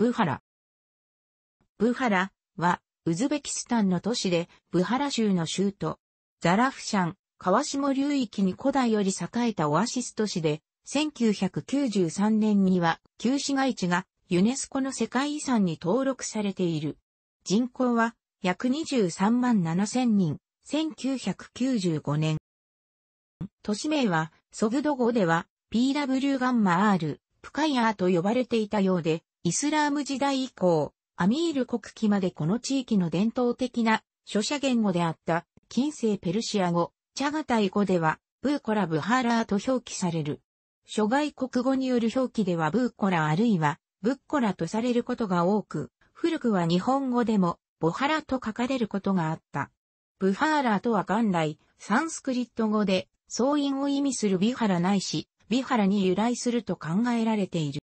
ブハラ。ブハラは、ウズベキスタンの都市で、ブハラ州の州都、ザラフシャン、川下流域に古代より栄えたオアシス都市で、1993年には旧市街地がユネスコの世界遺産に登録されている。人口は約23万7千人、1995年。都市名はソグド語では PW ガンマ R、プカイアーと呼ばれていたようで、イスラーム時代以降、アミール国旗までこの地域の伝統的な書写言語であった近世ペルシア語、チャガタイ語では、ブーコラ・ブハーラーと表記される。諸外国語による表記ではブーコラあるいはブッコラとされることが多く、古くは日本語でもボハラと書かれることがあった。ブハーラとは元来、サンスクリット語で、総員を意味するビハラないし、ビハラに由来すると考えられている。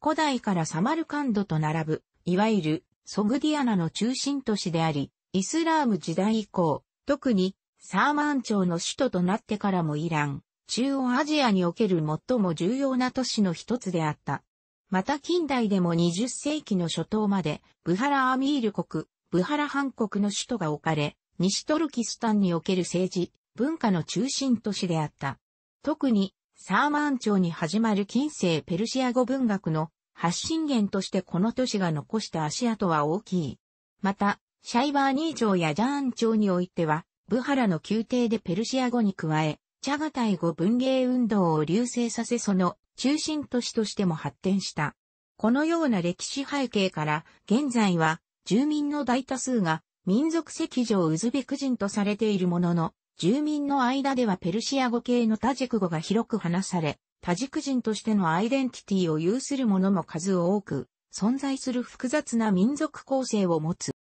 古代からサマルカンドと並ぶ、いわゆるソグディアナの中心都市であり、イスラーム時代以降、特にサーマン朝の首都となってからもイラン、中央アジアにおける最も重要な都市の一つであった。また近代でも20世紀の初頭まで、ブハラ・アミール国、ブハラ藩国の首都が置かれ、西トルキスタンにおける政治、文化の中心都市であった。特に、サーマン朝に始まる近世ペルシア語文学の発信源としてこの都市が残した足跡は大きい。また、シャイバーニー朝やジャーン朝においては、ブハラの宮廷でペルシア語に加え、チャガタイ語文芸運動を流星させその中心都市としても発展した。このような歴史背景から、現在は住民の大多数が民族籍上ウズベク人とされているものの、住民の間ではペルシア語系のタジク語が広く話され、タジク人としてのアイデンティティを有する者も数多く、存在する複雑な民族構成を持つ。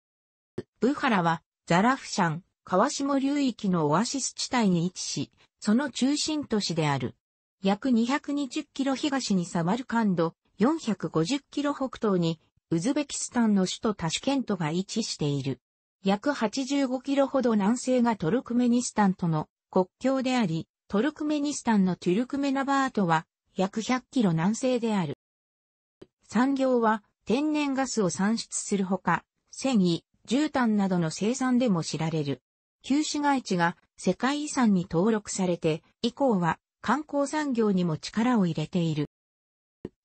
ブハラは、ザラフシャン、川下流域のオアシス地帯に位置し、その中心都市である。約220キロ東にサマルカンド、450キロ北東に、ウズベキスタンの首都タシュケントが位置している。約85キロほど南西がトルクメニスタンとの国境であり、トルクメニスタンのトゥルクメナバートは約100キロ南西である。産業は天然ガスを産出するほか、繊維、絨毯などの生産でも知られる。旧市街地が世界遺産に登録されて、以降は観光産業にも力を入れている。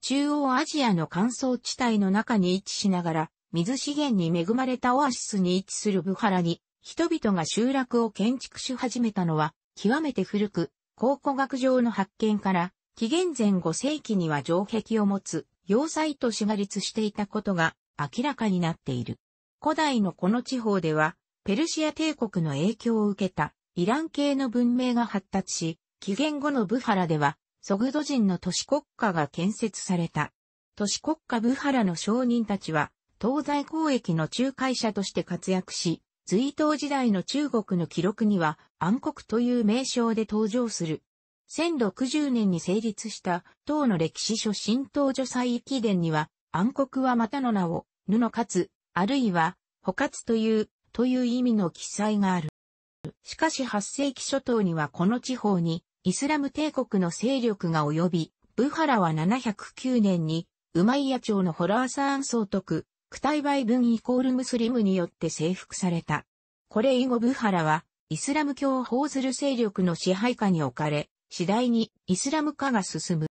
中央アジアの乾燥地帯の中に位置しながら、水資源に恵まれたオアシスに位置するブハラに、人々が集落を建築し始めたのは、極めて古く、考古学上の発見から、紀元前5世紀には城壁を持つ、要塞都市が立していたことが明らかになっている。古代のこの地方では、ペルシア帝国の影響を受けたイラン系の文明が発達し、紀元後のブハラでは、ソグド人の都市国家が建設された。都市国家ブハラの商人たちは、東西交易の仲介者として活躍し、隋唐時代の中国の記録には暗黒という名称で登場する。1060年に成立した唐の歴史書新唐女祭記伝には暗黒はまたの名を布勝、あるいは補活というという意味の記載がある。しかし8世紀初頭にはこの地方にイスラム帝国の勢力が及び、ブハラは709年に、ウマイヤ朝のホラーサーン総督、クタイバイ文イコールムスリムによって征服された。これ以後ブハラは、イスラム教を法ずる勢力の支配下に置かれ、次第にイスラム化が進む。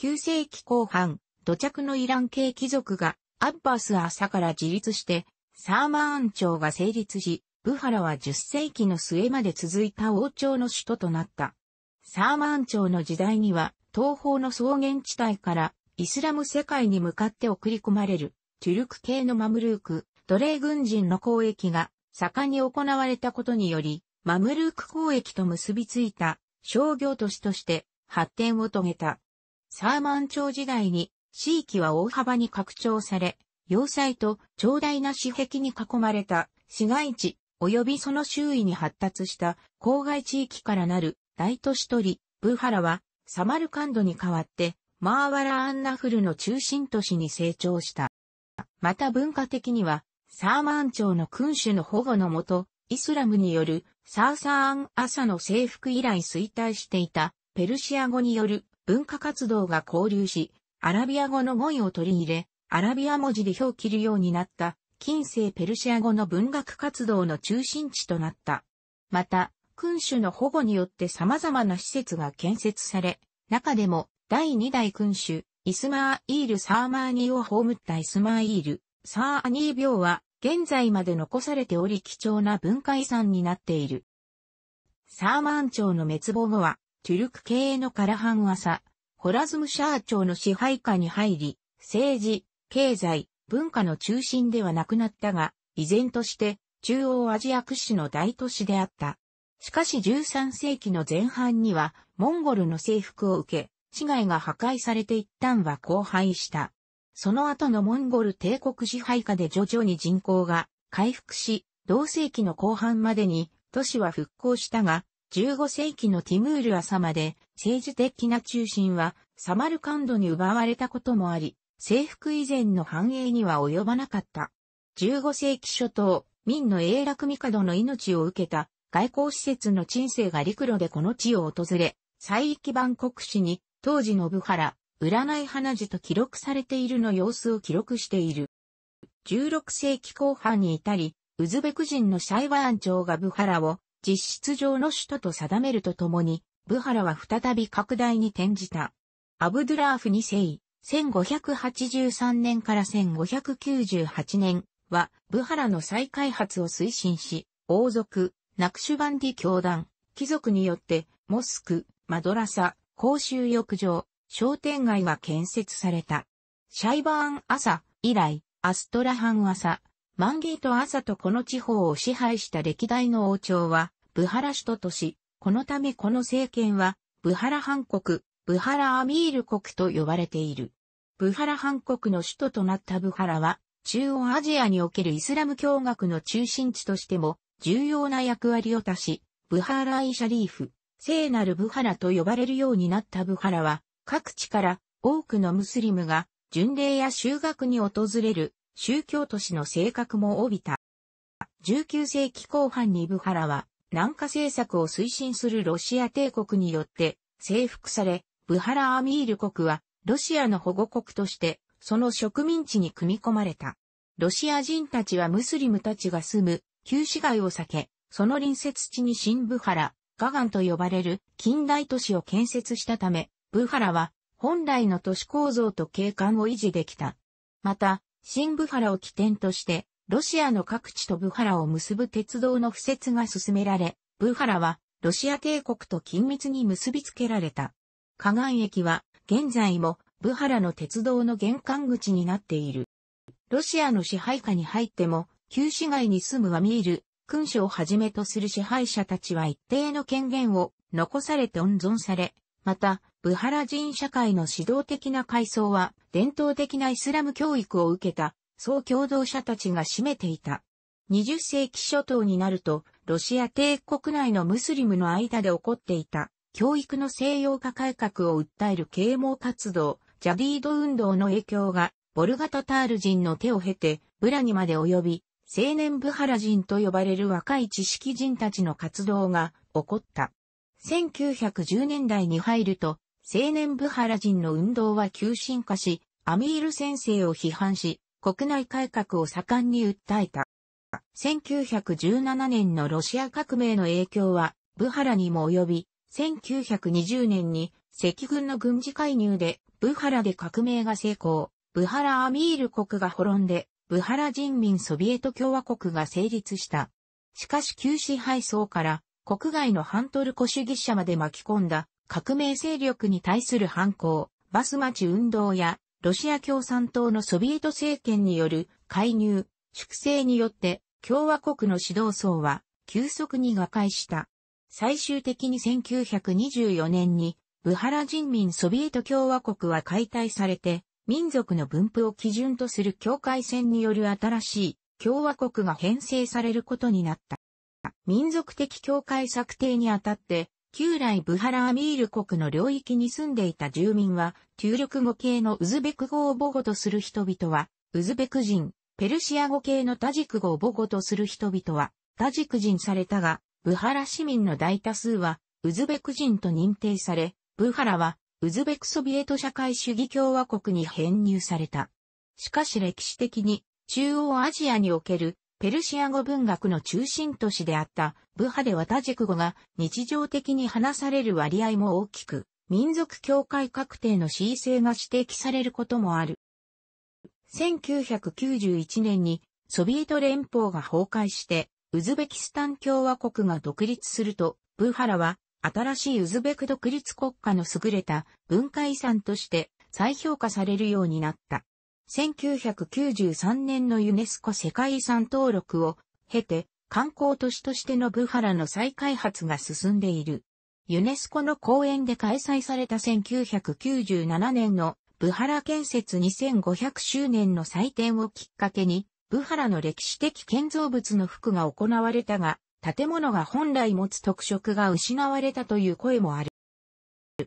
9世紀後半、土着のイラン系貴族がアッバス朝から自立して、サーマーン朝が成立し、ブハラは10世紀の末まで続いた王朝の首都となった。サーマーン朝の時代には、東方の草原地帯からイスラム世界に向かって送り込まれる、トゥルク系のマムルーク、奴隷軍人の交易が盛んに行われたことにより、マムルーク交易と結びついた商業都市として発展を遂げた。サーマン朝時代に地域は大幅に拡張され、要塞と長大な私壁に囲まれた市街地、及びその周囲に発達した郊外地域からなる大都市取り、ブーハラはサマルカンドに代わってマーワラ・アンナフルの中心都市に成長した。また文化的にはサーマン朝の君主の保護のもと、イスラムによるサーサーン・アサの征服以来衰退していたペルシア語による文化活動が交流し、アラビア語の語彙を取り入れ、アラビア文字で表記るようになった近世ペルシア語の文学活動の中心地となった。また、君主の保護によって様々な施設が建設され、中でも第二代君主、イスマーイール・サーマーニーを葬ったイスマーイール、サーアニー廟は現在まで残されており貴重な文化遺産になっている。サーマン朝の滅亡後は、トゥルク系のカラハンワサ、ホラズムシャー朝の支配下に入り、政治、経済、文化の中心ではなくなったが、依然として中央アジア屈指の大都市であった。しかし13世紀の前半には、モンゴルの征服を受け、市街が破壊されて一旦は荒廃した。その後のモンゴル帝国支配下で徐々に人口が回復し、同世紀の後半までに都市は復興したが、15世紀のティムール朝まで政治的な中心はサマルカンドに奪われたこともあり、征服以前の繁栄には及ばなかった。15世紀初頭、民の永楽帝の命を受けた外交施設の鎮静が陸路でこの地を訪れ、西域版国史に当時の部原、占い花地と記録されているの様子を記録している。16世紀後半に至り、ウズベク人のシャイワーン朝がブハラを実質上の首都と定めるとともに、ブハラは再び拡大に転じた。アブドゥラーフ2世、1583年から1598年は、ブハラの再開発を推進し、王族、ナクシュバンディ教団、貴族によって、モスク、マドラサ、公衆浴場、商店街が建設された。シャイバーン朝以来、アストラハン朝、マンゲート朝とこの地方を支配した歴代の王朝は、ブハラ首都とし、このためこの政権は、ブハラハン国、ブハラアミール国と呼ばれている。ブハラハン国の首都となったブハラは、中央アジアにおけるイスラム教学の中心地としても重要な役割を多し、ブハライシャリーフ、聖なるブハラと呼ばれるようになったブハラは、各地から多くのムスリムが巡礼や修学に訪れる宗教都市の性格も帯びた。19世紀後半にブハラは南下政策を推進するロシア帝国によって征服され、ブハラ・アミール国は、ロシアの保護国として、その植民地に組み込まれた。ロシア人たちはムスリムたちが住む旧市街を避け、その隣接地に新ブハラ、ガガンと呼ばれる近代都市を建設したため、ブハラは本来の都市構造と景観を維持できた。また、新ブハラを起点として、ロシアの各地とブハラを結ぶ鉄道の敷設が進められ、ブハラはロシア帝国と緊密に結びつけられた。河岸駅は現在もブハラの鉄道の玄関口になっている。ロシアの支配下に入っても、旧市街に住むワミール、君主をはじめとする支配者たちは一定の権限を残されて温存され、また、ブハラ人社会の指導的な階層は、伝統的なイスラム教育を受けた、総共同者たちが占めていた。20世紀初頭になると、ロシア帝国内のムスリムの間で起こっていた、教育の西洋化改革を訴える啓蒙活動、ジャディード運動の影響が、ボルガタタール人の手を経て、ブラにまで及び、青年ブハラ人と呼ばれる若い知識人たちの活動が起こった。1910年代に入ると、青年ブハラ人の運動は急進化し、アミール先生を批判し、国内改革を盛んに訴えた。1917年のロシア革命の影響は、ブハラにも及び、1920年に赤軍の軍事介入で、ブハラで革命が成功、ブハラアミール国が滅んで、ブハラ人民ソビエト共和国が成立した。しかし旧支配層から国外の反トルコ主義者まで巻き込んだ革命勢力に対する反抗、バスマチ運動やロシア共産党のソビエト政権による介入、粛清によって共和国の指導層は急速に瓦解した。最終的に1924年にブハラ人民ソビエト共和国は解体されて民族の分布を基準とする境界線による新しい共和国が編成されることになった。民族的境界策定にあたって旧来ブハラアミール国の領域に住んでいた住民は、中力語系のウズベク語を母語とする人々は、ウズベク人、ペルシア語系のタジク語を母語とする人々は、タジク人されたが、ブハラ市民の大多数は、ウズベク人と認定され、ブハラは、ウズベクソビエト社会主義共和国に編入された。しかし歴史的に中央アジアにおけるペルシア語文学の中心都市であったブハでは多軸語が日常的に話される割合も大きく、民族境界確定の恣意性が指摘されることもある。1991年にソビエト連邦が崩壊してウズベキスタン共和国が独立すると、ブハラは新しいウズベク独立国家の優れた文化遺産として再評価されるようになった。1993年のユネスコ世界遺産登録を経て観光都市としてのブハラの再開発が進んでいる。ユネスコの公園で開催された1997年のブハラ建設2500周年の祭典をきっかけに、ブハラの歴史的建造物の服が行われたが、建物が本来持つ特色が失われたという声もある。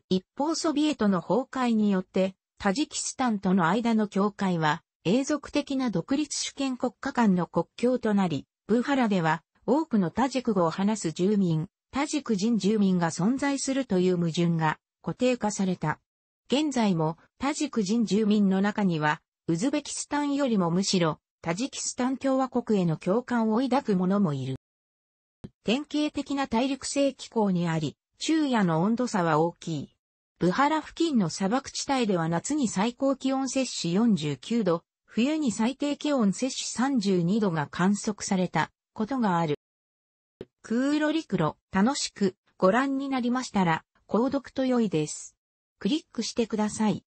一方ソビエトの崩壊によって、タジキスタンとの間の境界は、永続的な独立主権国家間の国境となり、ブハラでは多くのタジク語を話す住民、タジク人住民が存在するという矛盾が固定化された。現在もタジク人住民の中には、ウズベキスタンよりもむしろ、タジキスタン共和国への共感を抱く者もいる。典型的な大陸性気候にあり、昼夜の温度差は大きい。ブハラ付近の砂漠地帯では夏に最高気温摂氏49度、冬に最低気温摂氏32度が観測されたことがある。クーロリクロ、楽しくご覧になりましたら、購読と良いです。クリックしてください。